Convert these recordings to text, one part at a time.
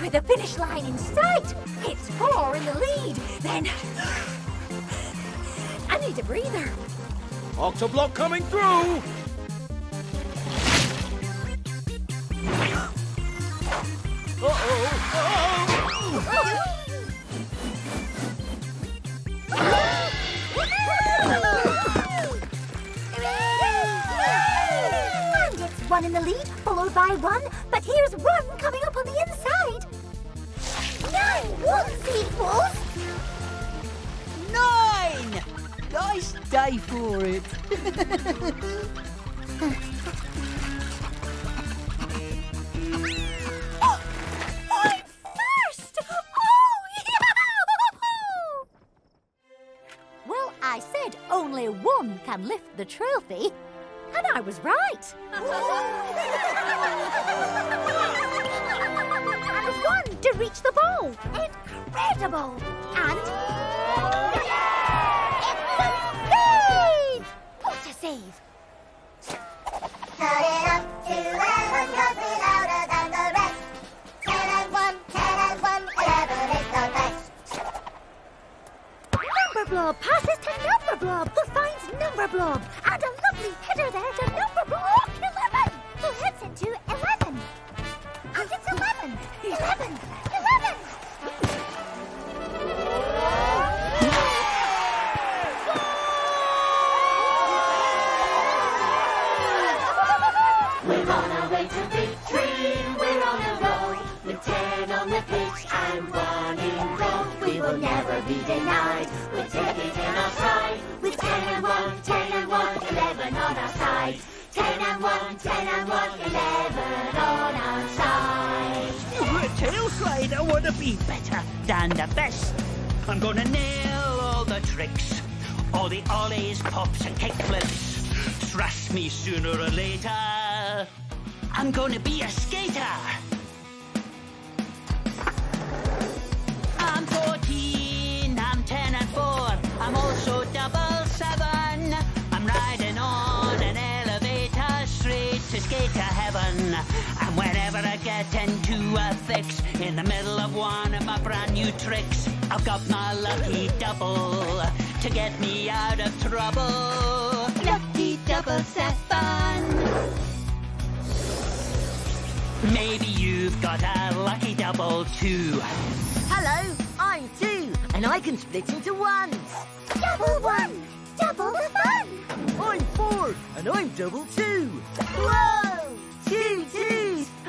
With the finish line in sight, it's four in the lead. Then I need a breather. Octoblock coming through! One in the lead, followed by one. But here's one coming up on the inside. Nine equals? Nine! Nice day for it. Oh, I'm first! Oh! Well, I said only one can lift the trophy, and I was right. and one to reach the ball. Incredible! And oh, Blob passes to Number Blob, who finds Number Blob. And a lovely header there to Number Blob 11, who hits it to 11. And it's 11, 11, 11. We're on our way to victory, we're on a roll. With ten on the pitch and one in goal. We will never be denied, we'll take it in our stride. With ten and one, ten and one, eleven on our side. Ten and one, ten and one, eleven on our side. We're a tail slide. I want to be better than the best. I'm gonna nail all the tricks, all the ollies, pops, and kickflips. Trust me, sooner or later, I'm gonna be a skater. And whenever I get into a fix, in the middle of one of my brand new tricks, I've got my lucky double to get me out of trouble. Lucky double seven. Maybe you've got a lucky double too. Hello, I'm two, and I can split into ones. Double one, double the fun. I'm four, and I'm double two. Whoa!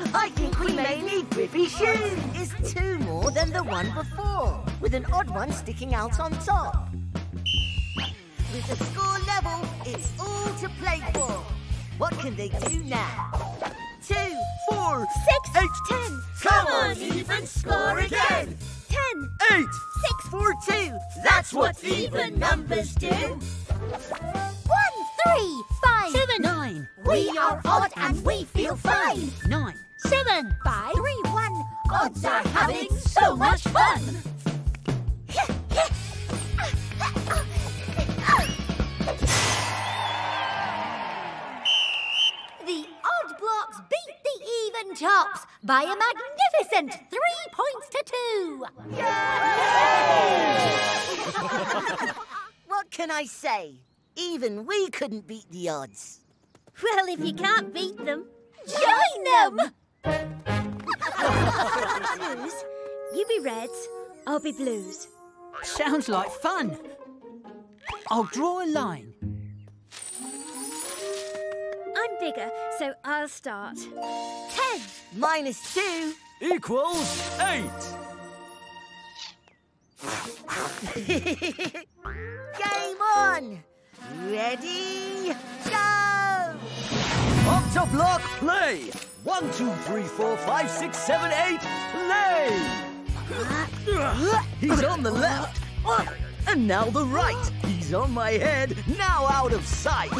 Two twos! I think we may need grippy shoes. Is two more than the one before, with an odd one sticking out on top. With the score level, it's all to play for. What can they do now? Two, four, Six, eight, ten, Come on, even score again. ten, Eight, six, four, two. That's what even numbers do. one, three, five, Seven, nine, We are odd and we feel fine. nine, Seven, five, three, one. Odds are having so much fun. The odd blocks beat the even tops by a magnificent three points to two. Yay! What can I say? Even we couldn't beat the odds. Well, if you can't beat them, join them. Blues, you be reds, I'll be blues. Sounds like fun. I'll draw a line. I'm bigger, so I'll start. Ten. Minus two. Equals eight! Game on. Ready, go! Octoblock play! One, two, three, four, five, six, seven, eight, play! He's on the left. And now the right. He's on my head, now out of sight.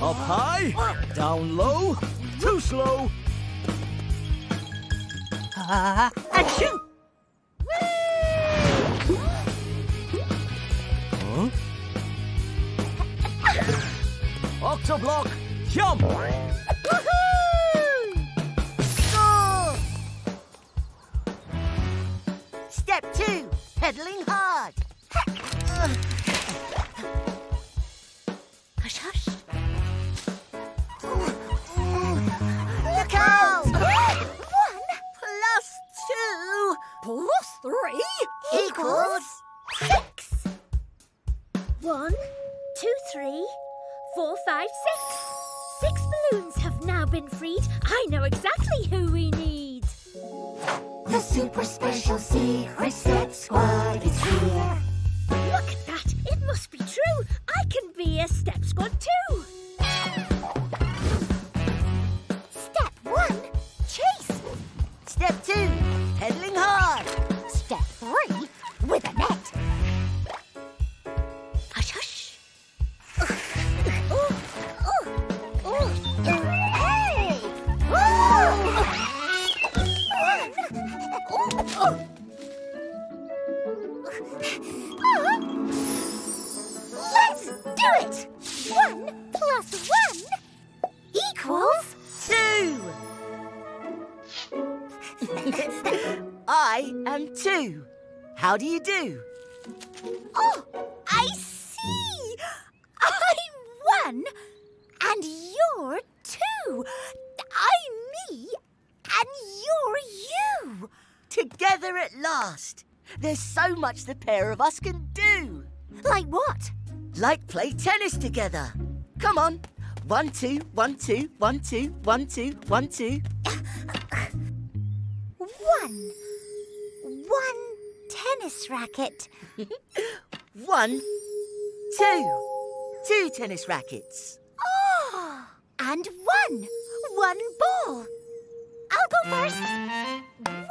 Up high, down low, too slow. Uh, and shoot! Huh? Octoblock, jump! Woohoo! Step two, pedaling hard. Hush, hush. Look out! One plus two plus three equals six. One, two, three, four, five, six. Balloons have now been freed. I know exactly who we need. The super special secret step squad is here. Look at that. It must be true. I can be a step squad too. Oh. Let's do it! One plus one equals Two. I am two. How do you do? Oh, I see! I'm one, and you're two. I'm me, and you're you. Together at last. There's so much the pair of us can do. Like what? Like play tennis together. Come on. One, two, one, two, one, two, one, two, one, two. One. One tennis racket. One, two. Two tennis rackets. Oh, and one. One ball. I'll go first.